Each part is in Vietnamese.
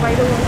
right away.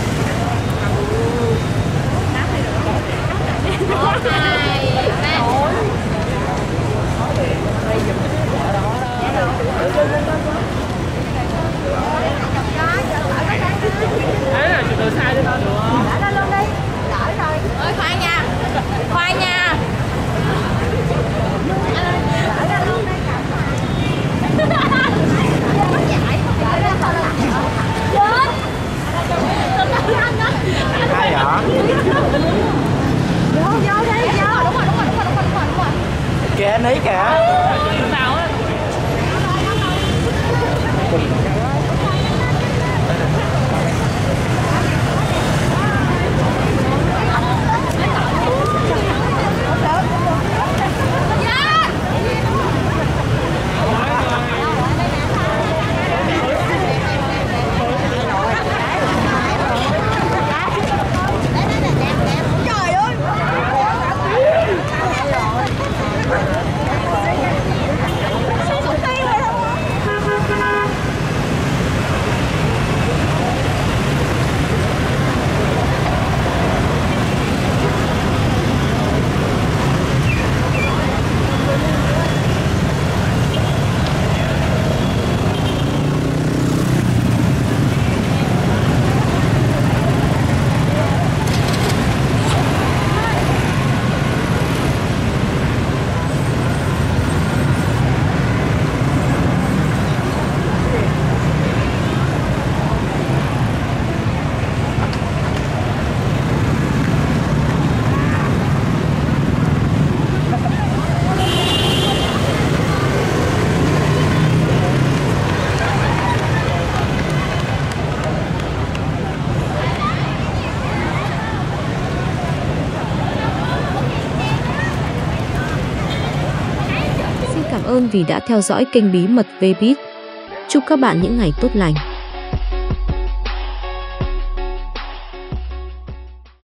Kệ anh ấy cả ơn vì đã theo dõi kênh Bí mật Vbiz. Chúc các bạn những ngày tốt lành.